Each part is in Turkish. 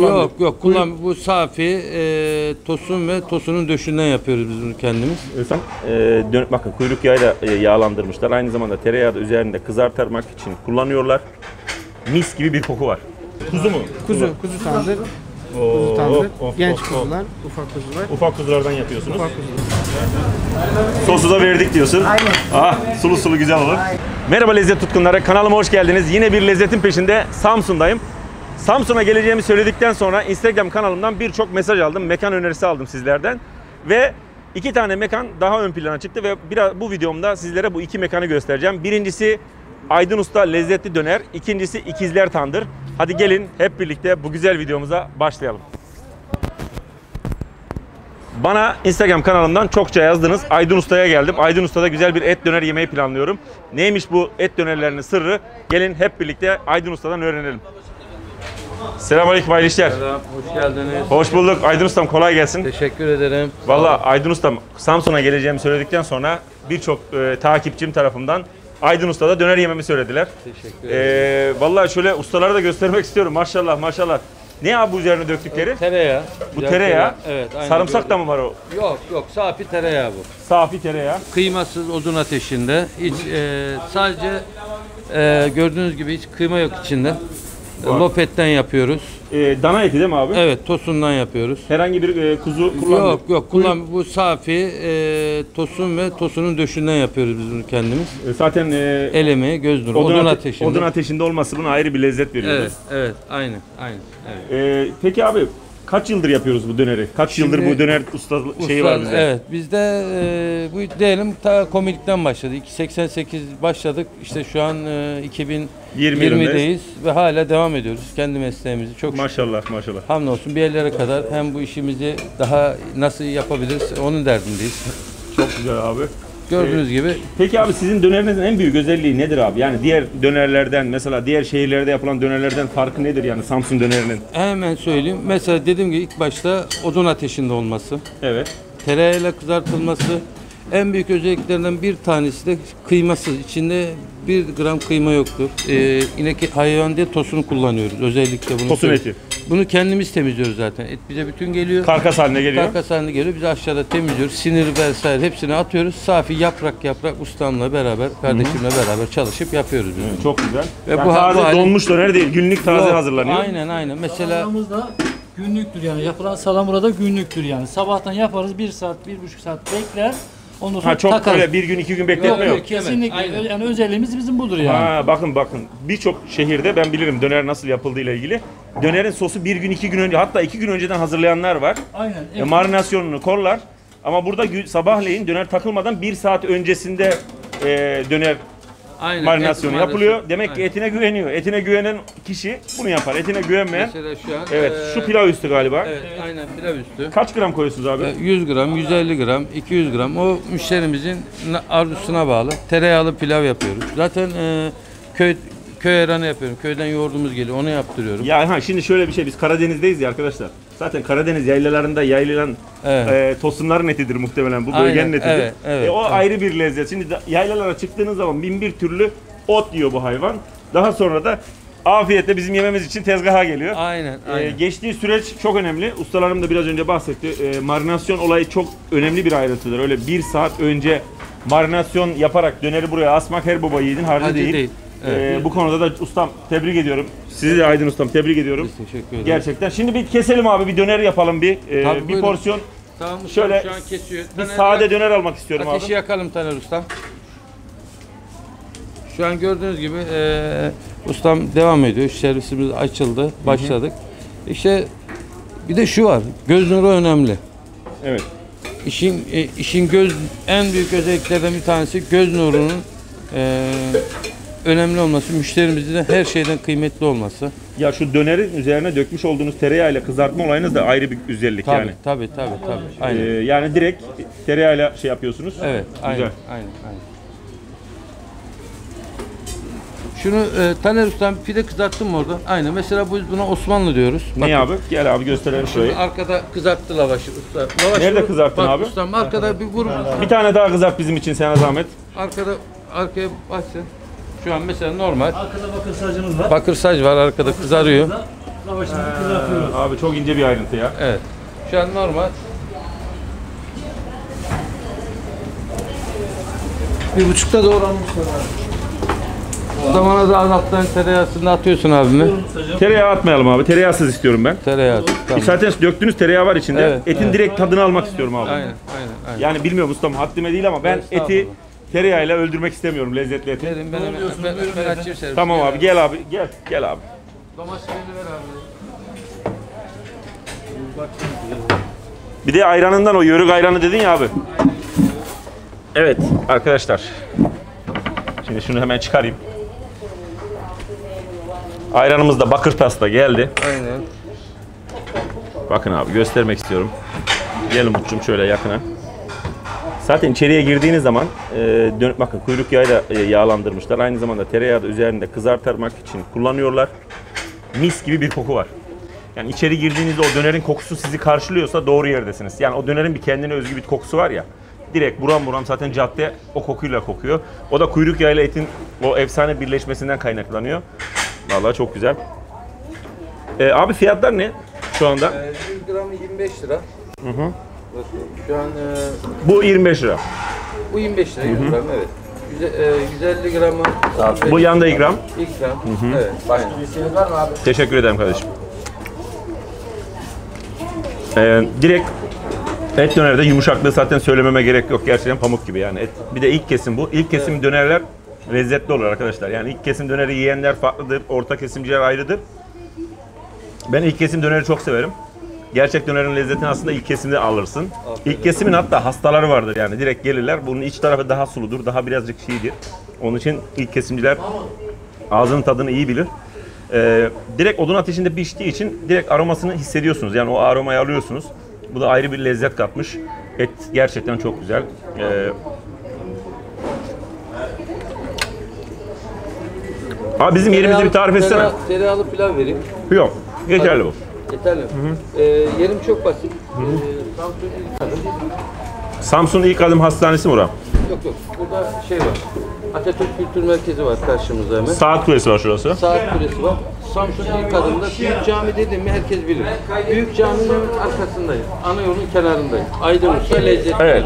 Yok yok kullan bu safi e, tosun ve tosunun döşünden yapıyoruz biz bunu kendimiz. Sen, e, dön- bakın kuyruk yağı da e, yağlandırmışlar. Aynı zamanda tereyağı da üzerinde kızartmak için kullanıyorlar. Mis gibi bir koku var. Kuzu mu? Kuzu, kuzu tandır. Kuzu tandır. of, of, Genç of, of. kuzular, ufak kuzular. Ufak kuzulardan yapıyorsunuz. Ufak kuzular. Sosu da verdik diyorsun. Aynen. Ah, sulu sulu güzel olur. Merhaba lezzet tutkunları. Kanalıma hoş geldiniz. Yine bir lezzetin peşinde Samsun'dayım. Samsun'a geleceğimi söyledikten sonra Instagram kanalımdan birçok mesaj aldım. Mekan önerisi aldım sizlerden. Ve iki tane mekan daha ön plana çıktı ve biraz bu videomda sizlere bu iki mekanı göstereceğim. Birincisi Aydın Usta Lezzetli Döner. İkincisi İkizler Tandır. Hadi gelin hep birlikte bu güzel videomuza başlayalım. Bana Instagram kanalımdan çokça yazdınız. Aydın Usta'ya geldim. Aydın Usta'da güzel bir et döner yemeyi planlıyorum. Neymiş bu et dönerlerinin sırrı? Gelin hep birlikte Aydın Usta'dan öğrenelim. Selamünaleyküm hayırlı işler. Selam, hoş geldiniz. Hoş bulduk. Aydın Ustam kolay gelsin. Teşekkür ederim. Valla Aydın Ustam Samsun'a geleceğimi söyledikten sonra birçok e, takipçim tarafından Aydın Usta'da döner yememi söylediler. Teşekkür ederim. E, Valla şöyle ustaları da göstermek istiyorum. Maşallah maşallah. Ne abi bu üzerine döktükleri? Tereyağı. Bu Güzel tereyağı. Evet. Sarımsak da gördüm. mı var o? Yok yok safi tereyağı bu. Safi tereyağı. Kıymasız odun ateşinde. Hiç e, sadece e, gördüğünüz gibi hiç kıyma yok içinde. Var. Lopetten yapıyoruz. E, dana eti değil mi abi? Evet tosundan yapıyoruz. Herhangi bir e, kuzu kullanmıyor. Yok yok kullan bu safi e, tosun ve tosunun döşünden yapıyoruz biz bunu kendimiz. E, Zaten e, El emeği, göz nuru, odun, odun, ate- ateşinde. odun ateşinde olması buna ayrı bir lezzet veriyor. Evet, evet, aynen, aynen. Evet. E, peki abi kaç yıldır yapıyoruz bu döneri? Kaç yıldır bu döner usta şeyi var Usta- bizde? Evet, bizde e, bu diyelim ta komikten başladı. 88 başladık. İşte şu an e, 20 2020'deyiz ve hala devam ediyoruz. Kendi mesleğimizi çok şükür. Maşallah maşallah. Hamdolsun bir yerlere kadar hem bu işimizi daha nasıl yapabiliriz onun derdindeyiz. Çok güzel abi. Gördüğünüz gibi Peki abi sizin dönerinizin en büyük özelliği nedir abi? Yani diğer dönerlerden mesela diğer şehirlerde yapılan dönerlerden farkı nedir yani Samsun dönerinin? hemen söyleyeyim. Mesela dediğim gibi ilk başta odun ateşinde olması. Evet. tereyağıyla kızartılması en büyük özelliklerinden bir tanesi de kıymasız. İçinde bir gram kıyma yoktur. Ee, inek hayvan değil tosunu kullanıyoruz. Özellikle bunu. Tosun eti. Bunu kendimiz temizliyoruz zaten. Et bize bütün geliyor. Karkas haline geliyor. Karkas haline geliyor. Biz aşağıda temizliyoruz. Sinir vesaire hepsini atıyoruz. Safi yaprak yaprak ustamla beraber, kardeşimle beraber çalışıp yapıyoruz biz. bunu. Çok güzel. Ve Yani bu- taze bu halin- donmuş döner değil. Günlük taze Yok, hazırlanıyor. Aynen aynen. Mesela Salamımız da günlüktür yani yapılan salam burada günlüktür yani. Sabahtan yaparız bir saat, bir buçuk saat bekler. Sonra Ha çok takarız. böyle bir gün iki gün bekletme yok. Yok, kesinlikle. Aynen. Yani özelliğimiz bizim budur yani. Ha bakın bakın birçok şehirde ben bilirim döner nasıl yapıldığı ile ilgili. Dönerin sosu bir gün iki gün önce hatta iki gün önceden hazırlayanlar var. Aynen. E, Evet. marinasyonunu korlar. Ama burada sabahleyin döner takılmadan bir saat öncesinde e, döner aynen. marinasyonu et yapılıyor. marinasyonu. Demek ki Aynen. etine güveniyor. Etine güvenen kişi bunu yapar. Etine güvenmeyen Mesela şu an evet eee, şu pilav üstü galiba. Evet, aynen pilav üstü. Kaç gram koyuyorsunuz abi? 100 gram, 150 gram, 200 gram o müşterimizin na- arzusuna bağlı. Tereyağlı pilav yapıyoruz. Zaten e, köy köy ayranı yapıyorum. Köyden yoğurdumuz geliyor. Onu yaptırıyorum. Ya ha şimdi şöyle bir şey biz Karadeniz'deyiz ya arkadaşlar. Zaten Karadeniz yaylalarında yayılan Evet. e, tosunların etidir muhtemelen. Bu Aynen, bölgenin etidir. evet, evet, E, o evet. ayrı bir lezzet. Şimdi da- yaylalara çıktığınız zaman bin bir türlü ot yiyor bu hayvan. Daha sonra da afiyetle bizim yememiz için tezgaha geliyor. Aynen, Ee, aynen. geçtiği süreç çok önemli. Ustalarım da biraz önce bahsetti. Ee, marinasyon olayı çok önemli bir ayrıntıdır. Öyle bir saat önce marinasyon yaparak döneri buraya asmak her baba yiğidin harcı Hadi değil. Değil. Ee, Evet. bu konuda da ustam tebrik ediyorum. Sizi de Aydın ustam tebrik ediyorum. Biz teşekkür ederiz. Gerçekten. Şimdi bir keselim abi bir döner yapalım bir. Ee, Tabii, bir buyurun. porsiyon Tamam ustam şöyle şu an kesiyor. bir Taner, sade döner almak istiyorum Ateşi abi. yakalım Taner ustam. Şu an gördüğünüz gibi e, ustam devam ediyor. Servisimiz açıldı. Başladık. İşte bir de şu var. Göz nuru önemli. Evet. İşin e, işin göz en büyük özelliklerden bir tanesi göz nurunun e, önemli olması, müşterimizin de her şeyden kıymetli olması. Ya şu dönerin üzerine dökmüş olduğunuz tereyağıyla kızartma olayınız da ayrı bir güzellik Tabii, yani. tabii, tabii, tabii. Ee, Aynen. yani direkt tereyağıyla şey yapıyorsunuz. evet, aynen, Güzel. aynen, aynen. Şunu e, Taner Ustam pide kızarttın mı orada? Aynen. Mesela biz buna Osmanlı diyoruz. Ne abi? Gel abi gösterelim şurayı. Şimdi arkada kızarttı lavaşı usta. Lavaşı Nerede vur- kızarttın bak, abi? Ustam arkada bir vur. Bir tane daha kızart bizim için sana zahmet. Arkada arkaya bak sen. Şu an mesela normal. Arkada bakır sacımız var. Bakır saç var arkada kızarıyor. Lavaşımızı kızartıyoruz. Abi çok ince bir ayrıntı ya. Evet. Şu an normal. Bir buçukta doğranmışlar. O zamana da azalttığın tereyağısını atıyorsun abime. Tereyağı atmayalım abi. Tereyağsız istiyorum ben. Tereyağı. Tamam. Zaten döktüğünüz tereyağı var içinde. Evet, Etin direkt tadını almak istiyorum abi. Aynen, aynen, aynen. Yani bilmiyorum ustam haddime değil ama ben eti. Tereyağıyla öldürmek istemiyorum lezzetli eti. Verin ben, hemen- ben, ben, ben açayım servisi. Tamam abi gel abi gel gel abi. Domatesini ver abi. Bir de ayranından o yörük ayranı dedin ya abi. Evet arkadaşlar. Şimdi şunu hemen çıkarayım. Ayranımız da bakır tasla geldi. Aynen. Bakın abi göstermek istiyorum. Gelin Mutçum şöyle yakına. Zaten içeriye girdiğiniz zaman e, dön- bakın kuyruk yağı da e, yağlandırmışlar. Aynı zamanda tereyağı da üzerinde kızartmak için kullanıyorlar. Mis gibi bir koku var. Yani içeri girdiğinizde o dönerin kokusu sizi karşılıyorsa doğru yerdesiniz. Yani o dönerin bir kendine özgü bir kokusu var ya. Direkt buram buram zaten cadde o kokuyla kokuyor. O da kuyruk yağıyla etin o efsane birleşmesinden kaynaklanıyor. Vallahi çok güzel. E, abi fiyatlar ne şu anda? 100 gramı 25 lira. Hı hı. Şu an e, Bu 25 lira. bu 25 lira 100 gram evet. Yüze- e, 150 gramı Bu yanda ikram. ikram. Evet. Aynen. Teşekkür ederim kardeşim. Ee, direkt et dönerde yumuşaklığı zaten söylememe gerek yok. Gerçekten pamuk gibi yani. Et, bir de ilk kesim bu. İlk kesim dönerler lezzetli olur arkadaşlar. Yani ilk kesim döneri yiyenler farklıdır. Orta kesimciler ayrıdır. Ben ilk kesim döneri çok severim. Gerçek dönerin lezzetini aslında ilk kesimde alırsın. İlk kesimin hatta hastaları vardır yani direkt gelirler. Bunun iç tarafı daha suludur, daha birazcık çiğdir. Onun için ilk kesimciler ağzının tadını iyi bilir. Ee, direkt odun ateşinde piştiği için direkt aromasını hissediyorsunuz. Yani o aromayı alıyorsunuz. Bu da ayrı bir lezzet katmış. Et gerçekten çok güzel. Ee, Abi bizim yerimizi bir tarif etsene. Tereyağlı pilav vereyim. Yok. Yeterli bu. Yeterli. Ee, yerim çok basit. Ee, Samsun ilk adım. Samsun İlk Adım Hastanesi mi orası? Yok yok. Burada şey var. Atatürk Kültür Merkezi var karşımızda hemen. Saat kulesi var şurası. Saat kulesi var. Samsun ilk adımda Büyük Cami dedim mi herkes bilir. Büyük Cami'nin hemen arkasındayım. Ana yolun kenarındayım. Aydın Usta Lezzet. Evet.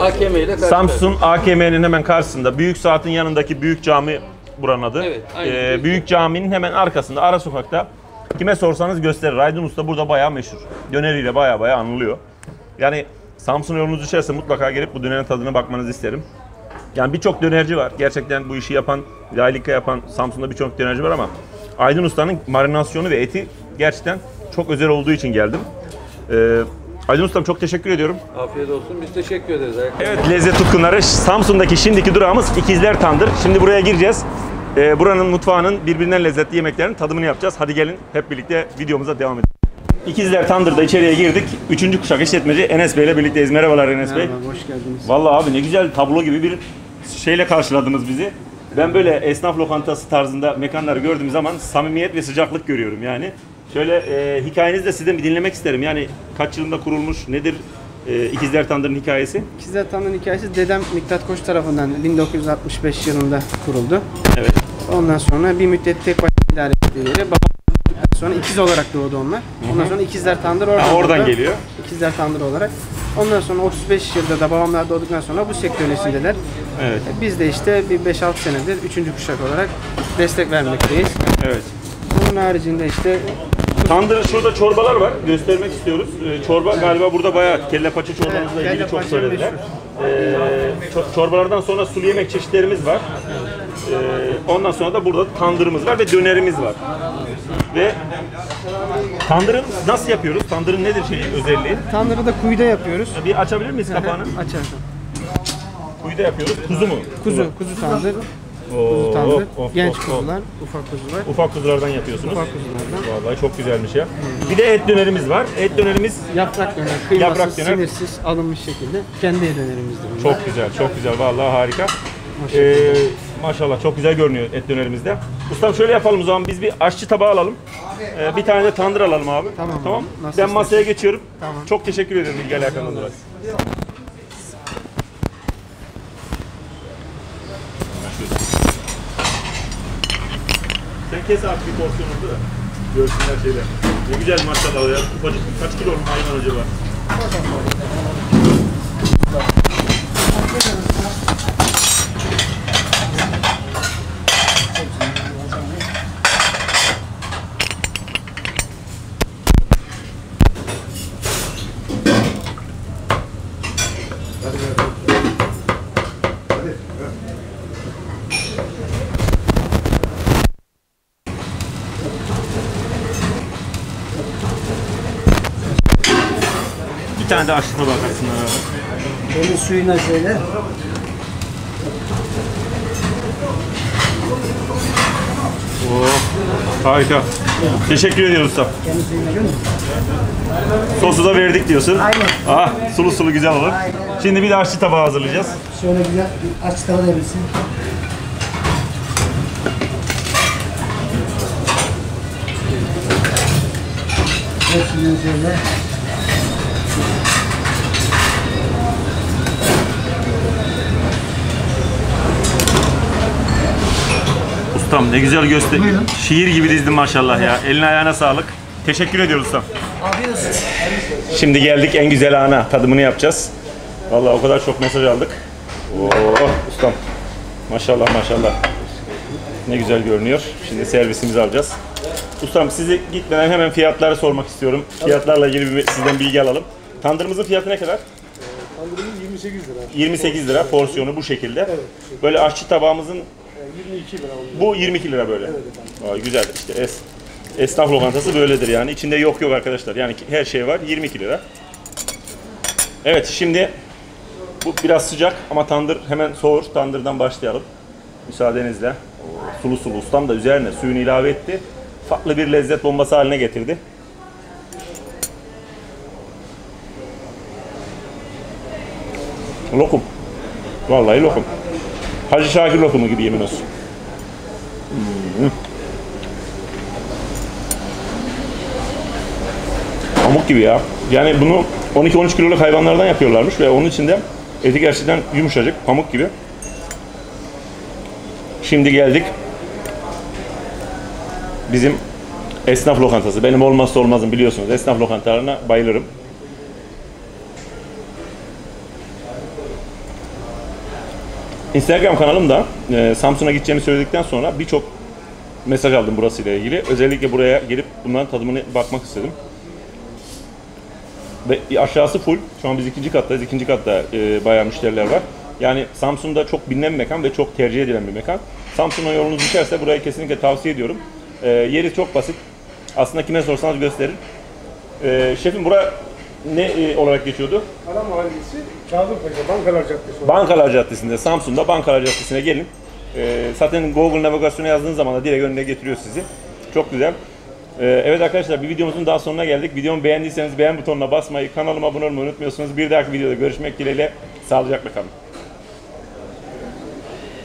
AKM ile karşı. Samsun AKM'nin hemen karşısında Büyük Saat'in yanındaki Büyük Cami buranın adı. Evet, aynen. Ee, Büyük Cami'nin hemen arkasında ara sokakta kime sorsanız gösterir. Aydın Usta burada bayağı meşhur. Döneriyle bayağı bayağı anılıyor. Yani Samsun yolunuz düşerse mutlaka gelip bu dönerin tadına bakmanızı isterim. Yani birçok dönerci var. Gerçekten bu işi yapan, layıkla yapan Samsun'da birçok dönerci var ama Aydın Usta'nın marinasyonu ve eti gerçekten çok özel olduğu için geldim. Ee, Aydın Usta'm çok teşekkür ediyorum. Afiyet olsun. Biz teşekkür ederiz. Evet lezzet tutkunları Samsun'daki şimdiki durağımız İkizler Tandır. Şimdi buraya gireceğiz. Ee, buranın mutfağının birbirinden lezzetli yemeklerinin tadımını yapacağız. Hadi gelin hep birlikte videomuza devam edelim. İkizler Tandır'da içeriye girdik. Üçüncü kuşak işletmeci Enes Bey ile birlikteyiz. Merhabalar Enes Bey. Merhaba, hoş geldiniz. Vallahi abi ne güzel tablo gibi bir şeyle karşıladınız bizi. Ben böyle esnaf lokantası tarzında mekanları gördüğüm zaman samimiyet ve sıcaklık görüyorum yani. Şöyle e, hikayenizi de sizden bir dinlemek isterim. Yani kaç yılında kurulmuş, nedir e, İkizler Tandır'ın hikayesi? İkizler Tanrı'nın hikayesi dedem Miktat Koç tarafından 1965 yılında kuruldu. Evet. Ondan sonra bir müddet tek başına idare ettiği yeri babam sonra ikiz olarak doğdu onlar. Ondan sonra İkizler Tandır oradan, Ha, oradan doğdu. geliyor. İkizler Tandır olarak. Ondan sonra 35 yılda da babamlar doğduktan sonra bu sektörlesindeler. Evet. Biz de işte bir 5-6 senedir 3. kuşak olarak destek vermekteyiz. Evet. Bunun haricinde işte Tandır şurada çorbalar var. Göstermek istiyoruz. Ee, çorba galiba burada bayağı kelle paça çorbamızla Evet, ilgili çok söylediler. Ee, ço- çorbalardan sonra sulu yemek çeşitlerimiz var. Ee, ondan sonra da burada tandırımız var ve dönerimiz var. Ve tandırın nasıl yapıyoruz? Tandırın nedir şeyi özelliği? Tandırı da kuyuda yapıyoruz. Bir açabilir miyiz kapağını? Açarsın. Kuyuda yapıyoruz. Kuzu mu? Kuzu, kuzu tandır, Oo, kuzu tandır, of, of, genç of, of. kuzular, ufak kuzular. Ufak kuzulardan yapıyorsunuz. Ufak kuzulardan. Vallahi çok güzelmiş ya. Bir de et dönerimiz var. Et dönerimiz Yaprak döner, kıymasız, Yaprak döner. sinirsiz alınmış şekilde kendi dönerimizdir bunlar. Çok güzel, çok güzel. Vallahi harika. Maşallah. Ee, maşallah çok güzel görünüyor et dönerimizde. Ustam şöyle yapalım o zaman biz bir aşçı tabağı alalım. Ee, bir tane de tandır alalım abi. Tamam Tamam. abi. Nasıl ben masaya geçiyorum. Tamam. Çok teşekkür ederim ilgi alakandan kes abi bir porsiyon da. Görsünler şeyler. Ne güzel maşallah ya. Ufacık kaç kilo hayvan acaba? Bir tane de açlıkla bakarsınlar abi. Deniz suyuna şöyle. Oh, harika. Teşekkür ediyoruz usta. Sosu da verdik diyorsun. Aynen. Ah, sulu sulu güzel olur. Şimdi bir de aşçı tabağı hazırlayacağız. Şöyle güzel bir aç tava devirsin. Hepsinden şöyle. Ustam ne güzel göster. Şiir gibi dizdin maşallah ya. Eline ayağına sağlık. Teşekkür ediyoruz ustam. Afiyet. Şimdi geldik en güzel ana. Tadımını yapacağız. Vallahi o kadar çok mesaj aldık. Oo, ustam. Maşallah maşallah. Ne güzel görünüyor. Şimdi servisimizi alacağız. Ustam sizi gitmeden hemen fiyatları sormak istiyorum. Fiyatlarla ilgili bir, sizden bilgi alalım. Tandırımızın fiyatı ne kadar? Tandırımız 28 lira. 28 lira porsiyonu bu şekilde. Böyle aşçı tabağımızın 22 lira oluyor. bu 22 lira böyle. Aa, güzel işte es, esnaf lokantası böyledir yani. İçinde yok yok arkadaşlar. Yani her şey var 22 lira. Evet şimdi bu biraz sıcak ama tandır hemen soğur. Tandırdan başlayalım. Müsaadenizle. Sulu sulu ustam da üzerine suyunu ilave etti. Farklı bir lezzet bombası haline getirdi. Lokum. Vallahi lokum. Hacı Şakir lokumu gibi yemin olsun. Hmm. Pamuk gibi ya. Yani bunu 12-13 kiloluk hayvanlardan yapıyorlarmış ve onun içinde eti gerçekten yumuşacık, pamuk gibi. Şimdi geldik. Bizim esnaf lokantası. Benim olmazsa olmazım biliyorsunuz. Esnaf lokantalarına bayılırım. Instagram kanalımda e, Samsun'a gideceğimi söyledikten sonra birçok mesaj aldım burasıyla ilgili. Özellikle buraya gelip bunların tadımını bakmak istedim. Ve aşağısı full. Şu an biz ikinci kattayız. İkinci katta e, bayağı müşteriler var. Yani Samsun'da çok bilinen bir mekan ve çok tercih edilen bir mekan. Samsun'a yolunuz düşerse burayı kesinlikle tavsiye ediyorum. E, yeri çok basit. Aslında kime sorsanız gösterir. E, şefim bura ne e, olarak geçiyordu? Ana Mahallesi, Kazımpaşa, Bankalar Caddesi. Bankalar Caddesi'nde, Samsun'da Bankalar Caddesi'ne gelin. Ee, zaten Google navigasyona yazdığınız zaman da direkt önüne getiriyor sizi. Çok güzel. Ee, evet arkadaşlar bir videomuzun daha sonuna geldik. Videomu beğendiyseniz beğen butonuna basmayı, kanalıma abone olmayı unutmuyorsunuz. Bir dahaki videoda görüşmek dileğiyle. Sağlıcakla kalın.